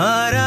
Para